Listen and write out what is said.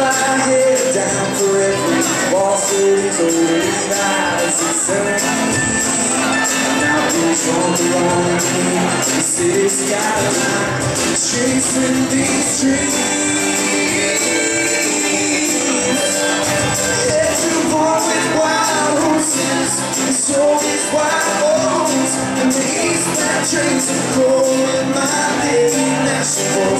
my head down for every rising Now who's on the wrong The city skyline Chasing these dreams Head to war with wild horses And so is wild bones And these bad trains are calling my name Nashville Oh, it's